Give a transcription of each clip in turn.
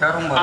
Caramba.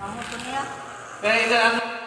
然后怎么样？飞一个